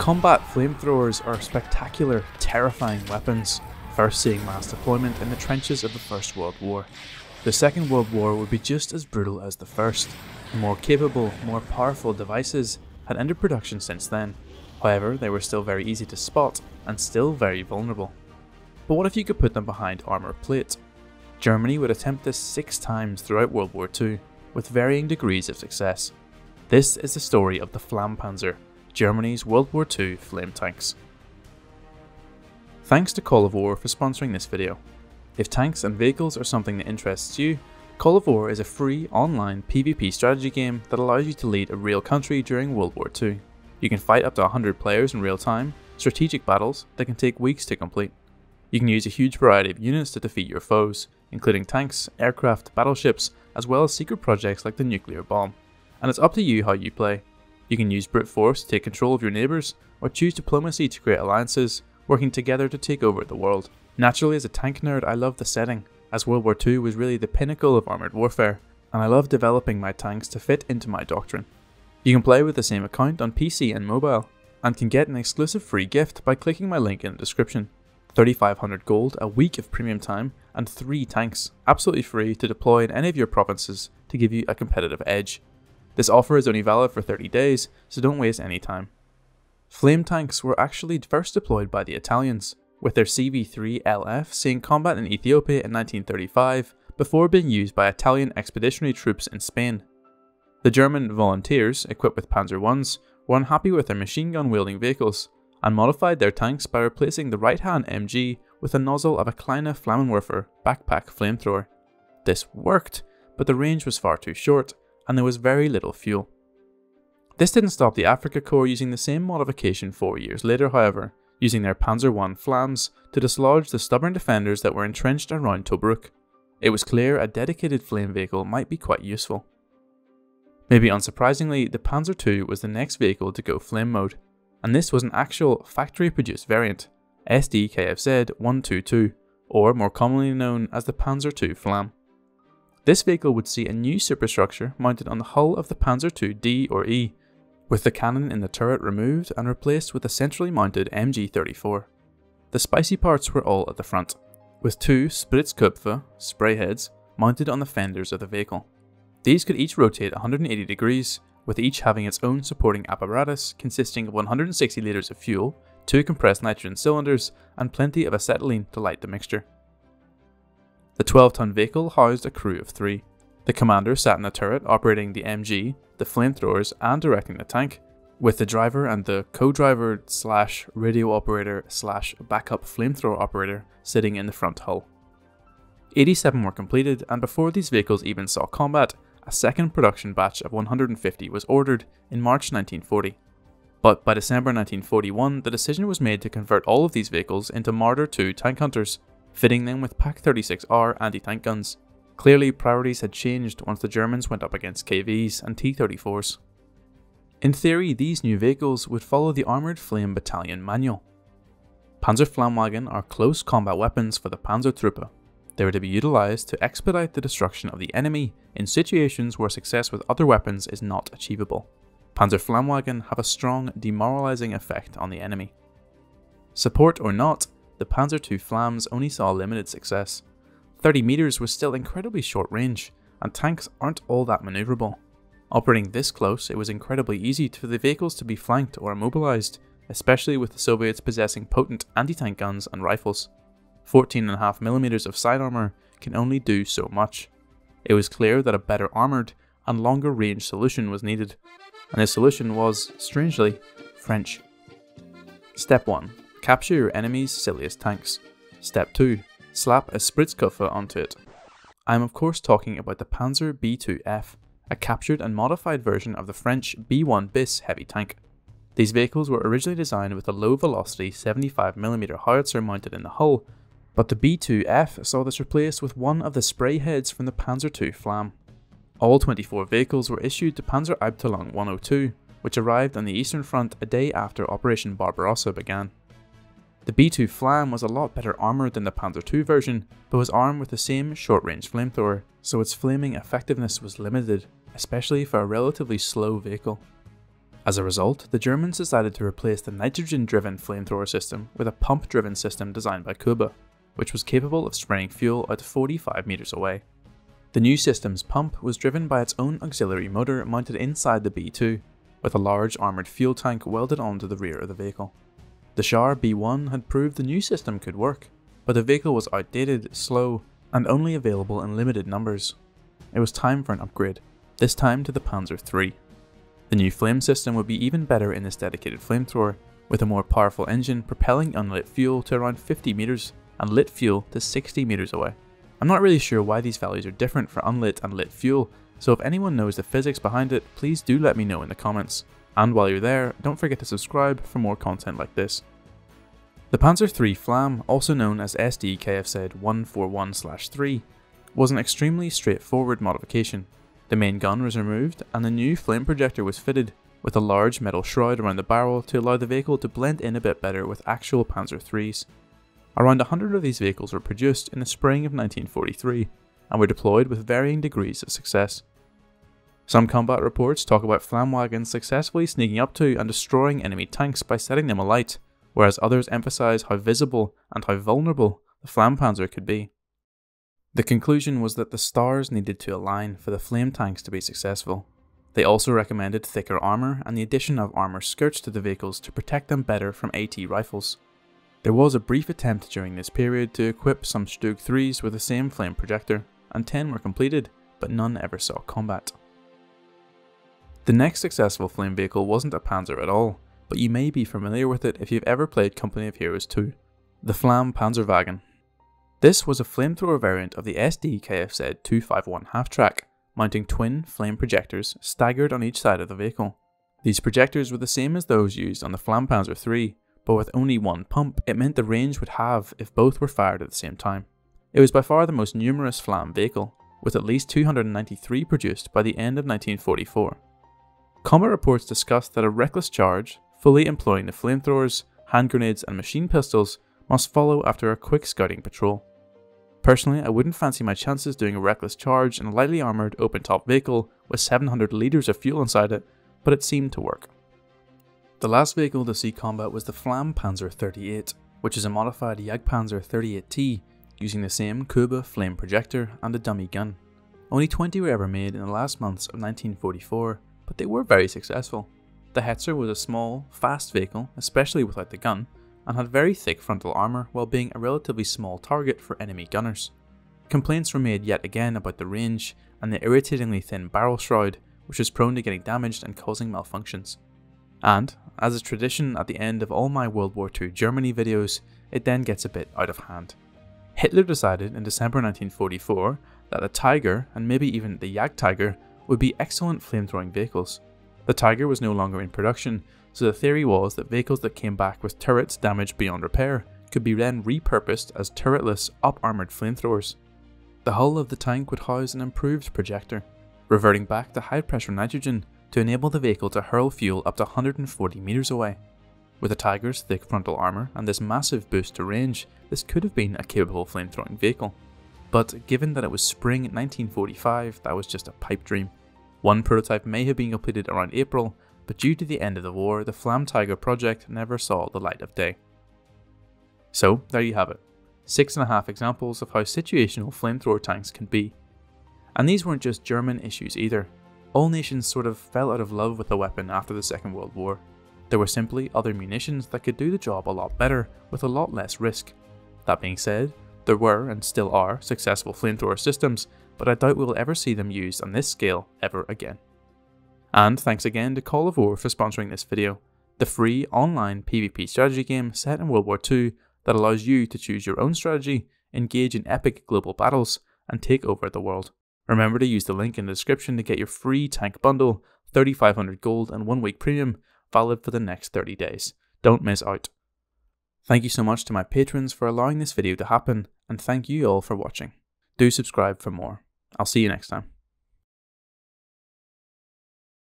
Combat flamethrowers are spectacular, terrifying weapons, first seeing mass deployment in the trenches of the First World War. The Second World War would be just as brutal as the First. More capable, more powerful devices had entered production since then. However, they were still very easy to spot and still very vulnerable. But what if you could put them behind armour plate? Germany would attempt this six times throughout World War II, with varying degrees of success. This is the story of the Flammpanzer, Germany's World War II flame tanks. Thanks to Call of War for sponsoring this video. If tanks and vehicles are something that interests you, Call of War is a free online PvP strategy game that allows you to lead a real country during World War II. You can fight up to 100 players in real time, strategic battles that can take weeks to complete. You can use a huge variety of units to defeat your foes, including tanks, aircraft, battleships, as well as secret projects like the nuclear bomb. And it's up to you how you play. You can use brute force to take control of your neighbours, or choose diplomacy to create alliances, working together to take over the world. Naturally, as a tank nerd, I love the setting, as World War II was really the pinnacle of armoured warfare, and I love developing my tanks to fit into my doctrine. You can play with the same account on PC and mobile, and can get an exclusive free gift by clicking my link in the description. 3500 gold, a week of premium time, and 3 tanks, absolutely free to deploy in any of your provinces to give you a competitive edge. This offer is only valid for 30 days, so don't waste any time. Flame tanks were actually first deployed by the Italians, with their CV-3LF seeing combat in Ethiopia in 1935 before being used by Italian expeditionary troops in Spain. The German volunteers, equipped with Panzer Is, were unhappy with their machine gun wielding vehicles and modified their tanks by replacing the right hand MG with a nozzle of a Kleine Flammenwerfer backpack flamethrower. This worked, but the range was far too short, and there was very little fuel. This didn't stop the Afrika Korps using the same modification four years later, however, using their Panzer I Flamms to dislodge the stubborn defenders that were entrenched around Tobruk. It was clear a dedicated flame vehicle might be quite useful. Maybe unsurprisingly, the Panzer II was the next vehicle to go flame mode, and this was an actual factory produced variant, SDKFZ 122, or more commonly known as the Panzer II Flamm. This vehicle would see a new superstructure mounted on the hull of the Panzer II D or E, with the cannon in the turret removed and replaced with a centrally mounted MG34. The spicy parts were all at the front, with two Spritzköpfe spray heads mounted on the fenders of the vehicle. These could each rotate 180 degrees, with each having its own supporting apparatus consisting of 160 litres of fuel, two compressed nitrogen cylinders, and plenty of acetylene to light the mixture. The 12 ton vehicle housed a crew of three. The commander sat in the turret operating the MG, the flamethrowers, and directing the tank, with the driver and the co-driver slash radio operator slash backup flamethrower operator sitting in the front hull. 87 were completed, and before these vehicles even saw combat, a second production batch of 150 was ordered in March 1940. But by December 1941, the decision was made to convert all of these vehicles into Marder II tank hunters, fitting them with Pak 36R anti-tank guns. Clearly, priorities had changed once the Germans went up against KVs and T-34s. In theory, these new vehicles would follow the Armoured Flame Battalion manual. Panzerflammwagen are close combat weapons for the Panzertruppe. They were to be utilised to expedite the destruction of the enemy in situations where success with other weapons is not achievable. Panzerflammwagen have a strong demoralising effect on the enemy. Support or not, the Panzer II Flamms only saw limited success. 30 metres was still incredibly short range, and tanks aren't all that manoeuvrable. Operating this close, it was incredibly easy for the vehicles to be flanked or immobilised, especially with the Soviets possessing potent anti-tank guns and rifles. 14.5mm of side armour can only do so much. It was clear that a better armoured and longer range solution was needed, and the solution was, strangely, French. Step 1. Capture your enemy's silliest tanks. Step 2. Slap a Spritzkopf onto it. I am of course talking about the Panzer B2F, a captured and modified version of the French B1 bis heavy tank. These vehicles were originally designed with a low velocity 75mm howitzer mounted in the hull, but the B2F saw this replaced with one of the spray heads from the Panzer II Flamm. All 24 vehicles were issued to Panzer Abteilung 102, which arrived on the Eastern Front a day after Operation Barbarossa began. The B2 Flamm was a lot better armoured than the Panzer II version, but was armed with the same short-range flamethrower, so its flaming effectiveness was limited, especially for a relatively slow vehicle. As a result, the Germans decided to replace the nitrogen driven flamethrower system with a pump driven system designed by Koebe, which was capable of spraying fuel to 45 metres away. The new system's pump was driven by its own auxiliary motor mounted inside the B2, with a large armoured fuel tank welded onto the rear of the vehicle. The Char B1 had proved the new system could work, but the vehicle was outdated, slow, and only available in limited numbers. It was time for an upgrade, this time to the Panzer III. The new flame system would be even better in this dedicated flamethrower, with a more powerful engine propelling unlit fuel to around 50 metres and lit fuel to 60 metres away. I'm not really sure why these values are different for unlit and lit fuel, so if anyone knows the physics behind it, please do let me know in the comments. And while you're there, don't forget to subscribe for more content like this. The Panzer III Flamme, also known as SDKFZ 141-3, was an extremely straightforward modification. The main gun was removed and a new flame projector was fitted, with a large metal shroud around the barrel to allow the vehicle to blend in a bit better with actual Panzer IIIs. Around 100 of these vehicles were produced in the spring of 1943 and were deployed with varying degrees of success. Some combat reports talk about flamme wagons successfully sneaking up to and destroying enemy tanks by setting them alight, whereas others emphasise how visible and how vulnerable the Flammpanzer could be. The conclusion was that the stars needed to align for the flame tanks to be successful. They also recommended thicker armour and the addition of armour skirts to the vehicles to protect them better from AT rifles. There was a brief attempt during this period to equip some Stug 3s with the same flame projector, and 10 were completed, but none ever saw combat. The next successful flame vehicle wasn't a Panzer at all, but you may be familiar with it if you've ever played Company of Heroes 2, the Flamme Panzerwagen. This was a flamethrower variant of the SD KFZ 251 half-track, mounting twin flame projectors staggered on each side of the vehicle. These projectors were the same as those used on the Flammpanzer 3, but with only one pump, it meant the range would have if both were fired at the same time. It was by far the most numerous Flam vehicle, with at least 293 produced by the end of 1944. Combat reports discussed that a reckless charge, fully employing the flamethrowers, hand grenades, and machine pistols, must follow after a quick scouting patrol. Personally, I wouldn't fancy my chances doing a reckless charge in a lightly armoured open top vehicle with 700 litres of fuel inside it, but it seemed to work. The last vehicle to see combat was the Flammpanzer 38, which is a modified Jagdpanzer 38T using the same Koebe flame projector and a dummy gun. Only 20 were ever made in the last months of 1944, but they were very successful. The Hetzer was a small, fast vehicle, especially without the gun, and had very thick frontal armour while being a relatively small target for enemy gunners. Complaints were made yet again about the range and the irritatingly thin barrel shroud, which was prone to getting damaged and causing malfunctions. And, as is tradition at the end of all my World War II Germany videos, it then gets a bit out of hand. Hitler decided in December 1944 that the Tiger, and maybe even the Jagdtiger, would be excellent flamethrowing vehicles. The Tiger was no longer in production, so the theory was that vehicles that came back with turrets damaged beyond repair could be then repurposed as turretless, up-armoured flamethrowers. The hull of the tank would house an improved projector, reverting back to high-pressure nitrogen to enable the vehicle to hurl fuel up to 140 metres away. With the Tiger's thick frontal armour and this massive boost to range, this could have been a capable flamethrowing vehicle. But given that it was spring 1945, that was just a pipe dream. One prototype may have been completed around April, but due to the end of the war, the Flamm Tiger project never saw the light of day. So, there you have it. Six and a half examples of how situational flamethrower tanks can be. And these weren't just German issues either. All nations sort of fell out of love with the weapon after the Second World War. There were simply other munitions that could do the job a lot better with a lot less risk. That being said, there were and still are successful flamethrower systems but I doubt we will ever see them used on this scale ever again. And thanks again to Call of War for sponsoring this video, the free online PvP strategy game set in World War II that allows you to choose your own strategy, engage in epic global battles, and take over the world. Remember to use the link in the description to get your free tank bundle, 3500 gold and 1 week premium, valid for the next 30 days. Don't miss out. Thank you so much to my patrons for allowing this video to happen, and thank you all for watching. Do subscribe for more. I'll see you next time.